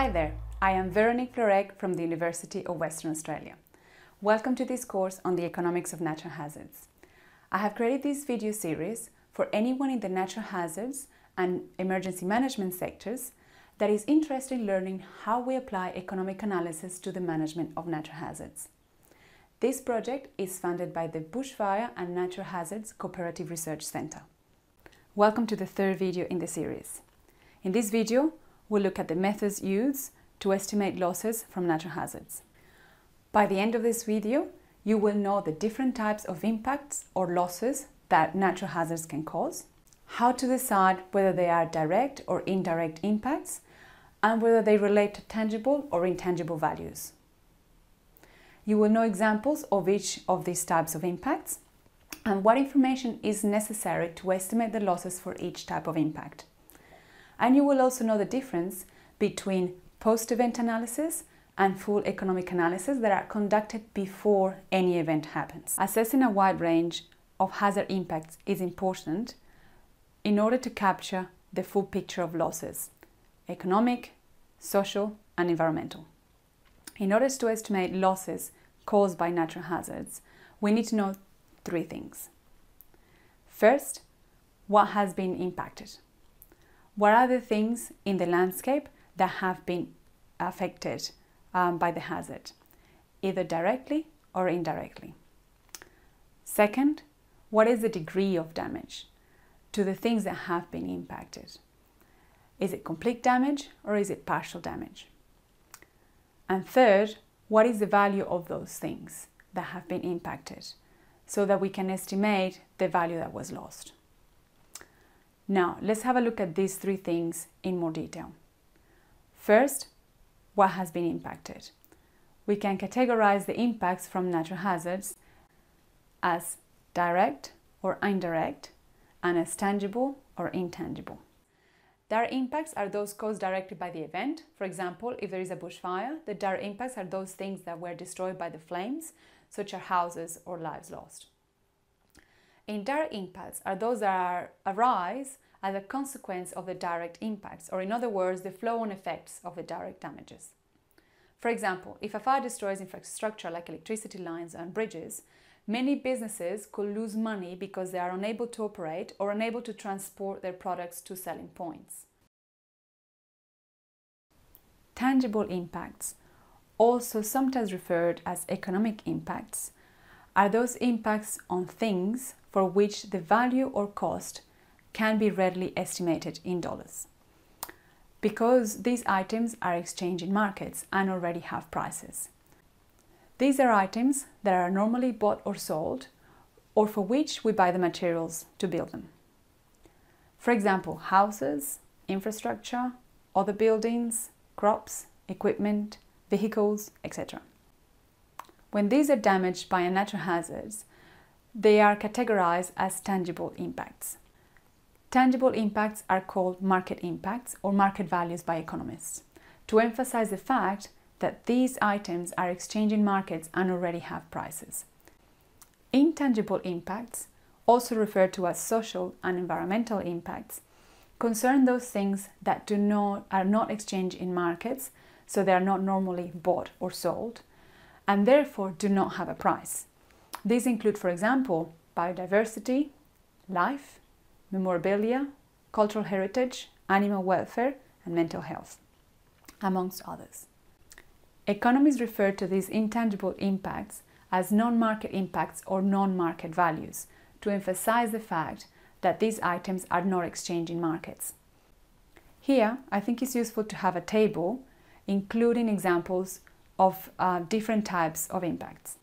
Hi there, I am Veronique Florec from the University of Western Australia. Welcome to this course on the economics of natural hazards. I have created this video series for anyone in the natural hazards and emergency management sectors that is interested in learning how we apply economic analysis to the management of natural hazards. This project is funded by the Bushfire and Natural Hazards Cooperative Research Centre. Welcome to the third video in the series. In this video, we'll look at the methods used to estimate losses from natural hazards. By the end of this video, you will know the different types of impacts or losses that natural hazards can cause, how to decide whether they are direct or indirect impacts, and whether they relate to tangible or intangible values. You will know examples of each of these types of impacts and what information is necessary to estimate the losses for each type of impact. And you will also know the difference between post-event analysis and full economic analysis that are conducted before any event happens. Assessing a wide range of hazard impacts is important in order to capture the full picture of losses, economic, social and environmental. In order to estimate losses caused by natural hazards, we need to know three things. First, what has been impacted? What are the things in the landscape that have been affected um, by the hazard, either directly or indirectly? Second, what is the degree of damage to the things that have been impacted? Is it complete damage or is it partial damage? And third, what is the value of those things that have been impacted so that we can estimate the value that was lost? Now, let's have a look at these three things in more detail. First, what has been impacted? We can categorize the impacts from natural hazards as direct or indirect and as tangible or intangible. Direct impacts are those caused directly by the event. For example, if there is a bushfire, the direct impacts are those things that were destroyed by the flames, such as houses or lives lost. Indirect impacts are those that arise as a consequence of the direct impacts, or in other words, the flow-on effects of the direct damages. For example, if a fire destroys infrastructure like electricity lines and bridges, many businesses could lose money because they are unable to operate or unable to transport their products to selling points. Tangible impacts, also sometimes referred as economic impacts, are those impacts on things for which the value or cost can be readily estimated in dollars. Because these items are exchanged in markets and already have prices. These are items that are normally bought or sold, or for which we buy the materials to build them. For example, houses, infrastructure, other buildings, crops, equipment, vehicles, etc. When these are damaged by natural hazard, they are categorized as tangible impacts. Tangible impacts are called market impacts or market values by economists to emphasize the fact that these items are exchanged in markets and already have prices. Intangible impacts, also referred to as social and environmental impacts, concern those things that do not, are not exchanged in markets, so they are not normally bought or sold, and therefore do not have a price. These include, for example, biodiversity, life, memorabilia, cultural heritage, animal welfare, and mental health, amongst others. Economists refer to these intangible impacts as non-market impacts or non-market values to emphasize the fact that these items are not exchanged in markets. Here, I think it's useful to have a table including examples of uh, different types of impacts.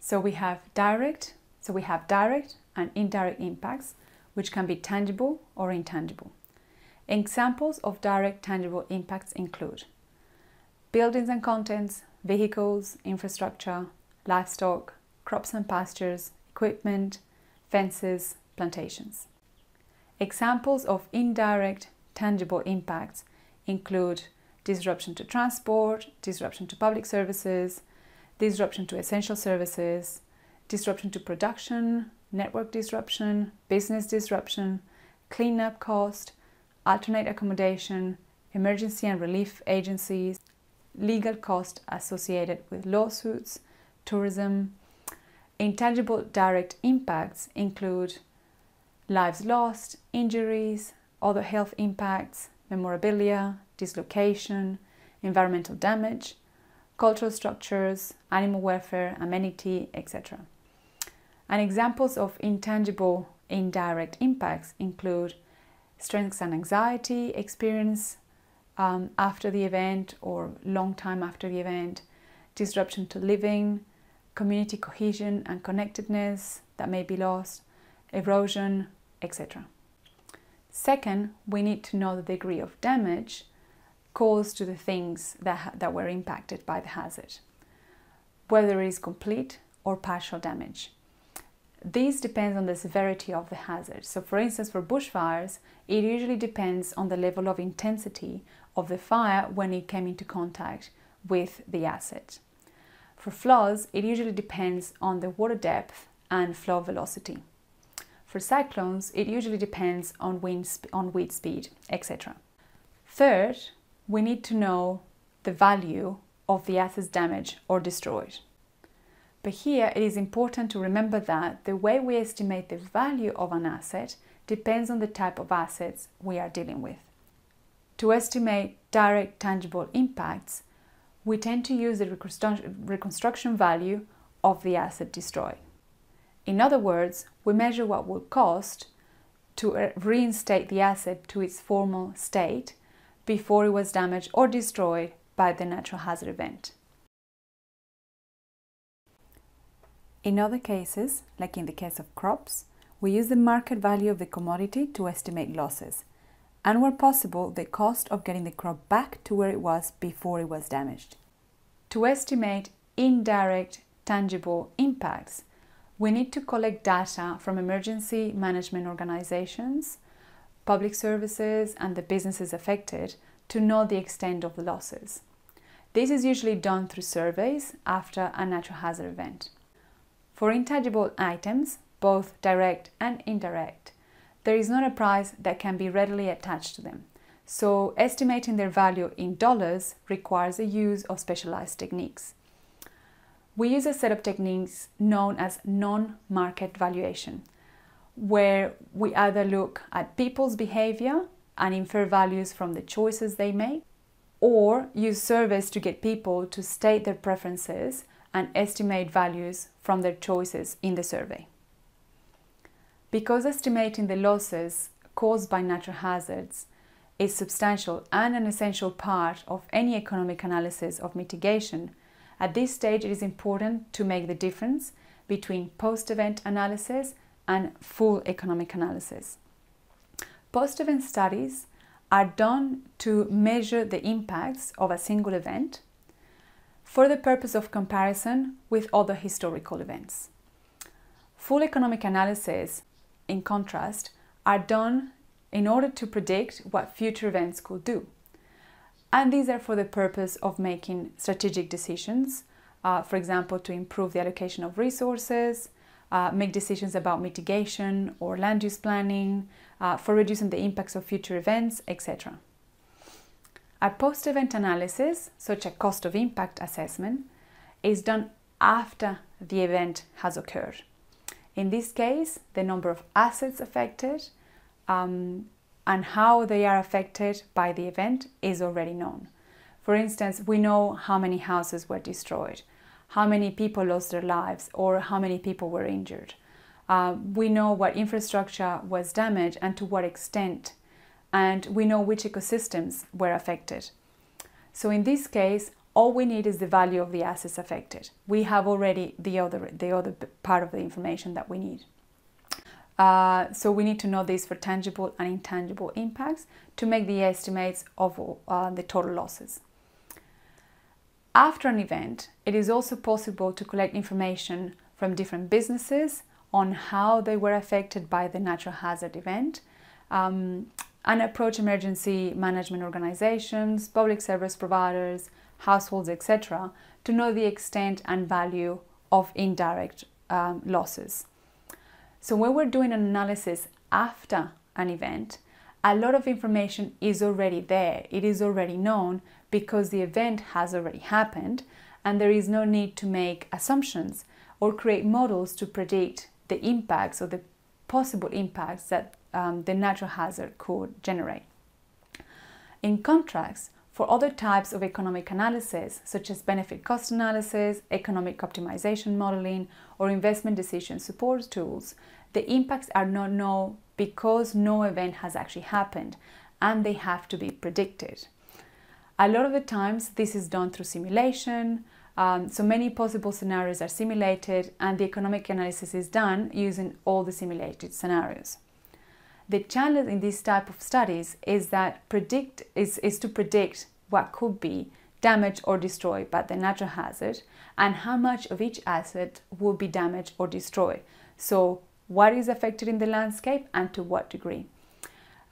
So we have direct, so we have direct and indirect impacts, which can be tangible or intangible. Examples of direct tangible impacts include buildings and contents, vehicles, infrastructure, livestock, crops and pastures, equipment, fences, plantations. Examples of indirect tangible impacts include disruption to transport, disruption to public services, disruption to essential services, disruption to production, network disruption, business disruption, cleanup cost, alternate accommodation, emergency and relief agencies, legal costs associated with lawsuits, tourism. Intangible direct impacts include lives lost, injuries, other health impacts, memorabilia, dislocation, environmental damage, cultural structures, animal welfare, amenity, etc. And examples of intangible indirect impacts include stress and anxiety experience um, after the event or long time after the event, disruption to living, community cohesion and connectedness that may be lost, erosion, etc. Second, we need to know the degree of damage caused to the things that, that were impacted by the hazard, whether it is complete or partial damage. This depends on the severity of the hazard. So, for instance, for bushfires, it usually depends on the level of intensity of the fire when it came into contact with the asset. For floods, it usually depends on the water depth and flow velocity. For cyclones, it usually depends on wind, on wind speed, etc. Third, we need to know the value of the assets damaged or destroyed. But here it is important to remember that the way we estimate the value of an asset depends on the type of assets we are dealing with. To estimate direct tangible impacts, we tend to use the reconstruction value of the asset destroyed. In other words, we measure what would cost to uh, reinstate the asset to its former state before it was damaged or destroyed by the natural hazard event. In other cases, like in the case of crops, we use the market value of the commodity to estimate losses, and where possible, the cost of getting the crop back to where it was before it was damaged. To estimate indirect tangible impacts, we need to collect data from emergency management organizations, public services, and the businesses affected to know the extent of the losses. This is usually done through surveys after a natural hazard event. For intangible items, both direct and indirect, there is not a price that can be readily attached to them. So estimating their value in dollars requires the use of specialized techniques. We use a set of techniques known as non-market valuation, where we either look at people's behavior and infer values from the choices they make, or use surveys to get people to state their preferences and estimate values from their choices in the survey. Because estimating the losses caused by natural hazards is substantial and an essential part of any economic analysis of mitigation, at this stage it is important to make the difference between post-event analysis and full economic analysis. Post-event studies are done to measure the impacts of a single event for the purpose of comparison with other historical events. Full economic analysis, in contrast, are done in order to predict what future events could do. And these are for the purpose of making strategic decisions, uh, for example, to improve the allocation of resources, uh, make decisions about mitigation or land use planning, uh, for reducing the impacts of future events, etc. A post-event analysis, such as cost of impact assessment, is done after the event has occurred. In this case, the number of assets affected um, and how they are affected by the event is already known. For instance, we know how many houses were destroyed, how many people lost their lives, or how many people were injured. Uh, we know what infrastructure was damaged and to what extent and we know which ecosystems were affected. So in this case, all we need is the value of the assets affected. We have already the other, the other part of the information that we need. Uh, so we need to know this for tangible and intangible impacts to make the estimates of uh, the total losses. After an event, it is also possible to collect information from different businesses on how they were affected by the natural hazard event um, and approach emergency management organizations, public service providers, households, etc., to know the extent and value of indirect um, losses. So when we're doing an analysis after an event, a lot of information is already there, it is already known because the event has already happened, and there is no need to make assumptions or create models to predict the impacts or the possible impacts that um, the natural hazard could generate. In contrast, for other types of economic analysis, such as benefit cost analysis, economic optimization modeling, or investment decision support tools, the impacts are not known because no event has actually happened and they have to be predicted. A lot of the times, this is done through simulation. Um, so many possible scenarios are simulated, and the economic analysis is done using all the simulated scenarios. The challenge in this type of studies is that predict is, is to predict what could be damaged or destroyed by the natural hazard and how much of each asset will be damaged or destroyed. So what is affected in the landscape and to what degree.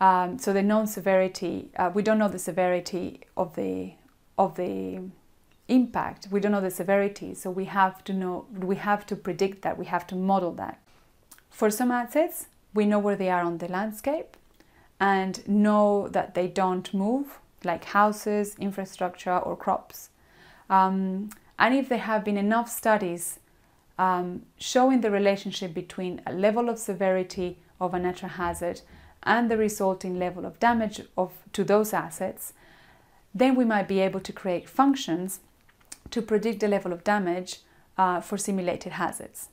Um, so the known severity, uh, we don't know the severity of the of the impact. We don't know the severity, so we have to know. We have to predict that. We have to model that. For some assets, we know where they are on the landscape, and know that they don't move, like houses, infrastructure, or crops. Um, and if there have been enough studies um, showing the relationship between a level of severity of a natural hazard and the resulting level of damage of, to those assets, then we might be able to create functions to predict the level of damage uh, for simulated hazards.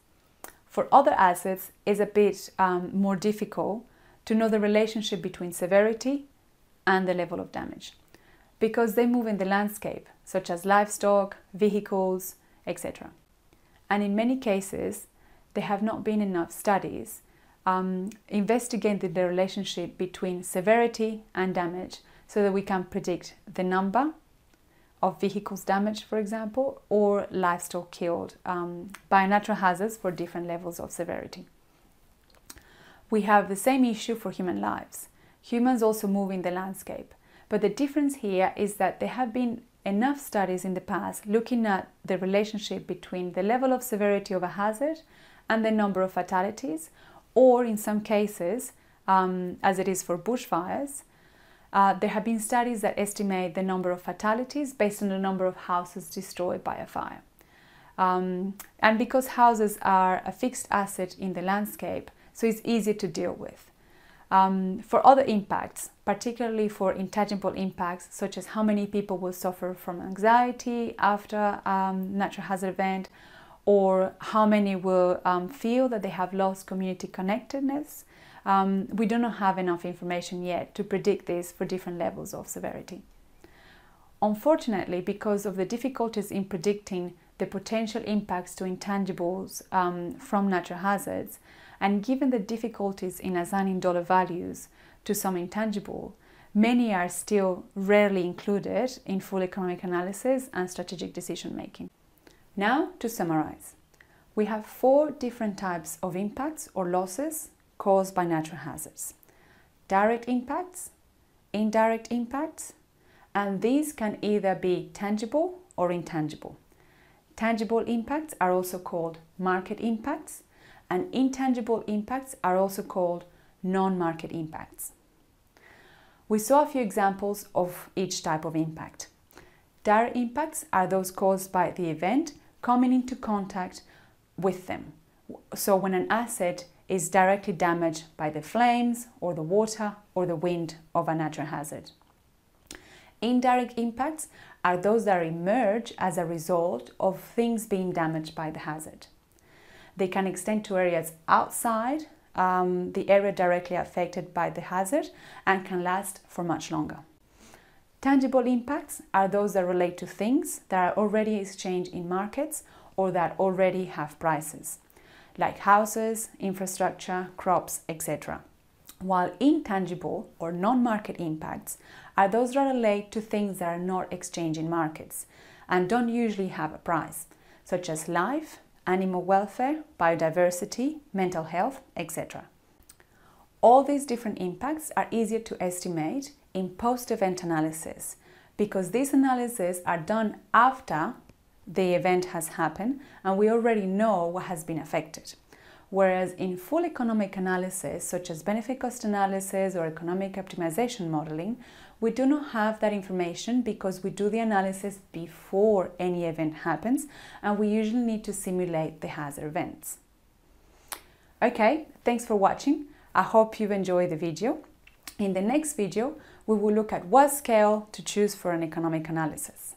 For other assets, it's a bit um, more difficult to know the relationship between severity and the level of damage because they move in the landscape, such as livestock, vehicles, etc. And in many cases, there have not been enough studies um, the relationship between severity and damage so that we can predict the number of vehicles damaged, for example, or livestock killed um, by natural hazards for different levels of severity. We have the same issue for human lives. Humans also move in the landscape, but the difference here is that there have been enough studies in the past looking at the relationship between the level of severity of a hazard and the number of fatalities, or in some cases, um, as it is for bushfires, uh, there have been studies that estimate the number of fatalities based on the number of houses destroyed by a fire. Um, and because houses are a fixed asset in the landscape, so it's easier to deal with. Um, for other impacts, particularly for intangible impacts, such as how many people will suffer from anxiety after um, natural hazard event, or how many will um, feel that they have lost community connectedness, um, we do not have enough information yet to predict this for different levels of severity. Unfortunately, because of the difficulties in predicting the potential impacts to intangibles um, from natural hazards, and given the difficulties in assigning dollar values to some intangible, many are still rarely included in full economic analysis and strategic decision making. Now, to summarize, we have four different types of impacts or losses caused by natural hazards direct impacts, indirect impacts, and these can either be tangible or intangible. Tangible impacts are also called market impacts, and intangible impacts are also called non market impacts. We saw a few examples of each type of impact. Direct impacts are those caused by the event coming into contact with them. So, when an asset is directly damaged by the flames or the water or the wind of a natural hazard. Indirect impacts are those that emerge as a result of things being damaged by the hazard. They can extend to areas outside um, the area directly affected by the hazard and can last for much longer. Tangible impacts are those that relate to things that are already exchanged in markets or that already have prices, like houses, infrastructure, crops, etc. While intangible or non market impacts are those that relate to things that are not exchanged in markets and don't usually have a price, such as life, animal welfare, biodiversity, mental health, etc. All these different impacts are easier to estimate in post-event analysis because these analyses are done after the event has happened and we already know what has been affected. whereas in full economic analysis, such as benefit cost analysis or economic optimization modeling, we do not have that information because we do the analysis before any event happens and we usually need to simulate the hazard events. Okay, thanks for watching. I hope you've enjoyed the video. In the next video, we will look at what scale to choose for an economic analysis.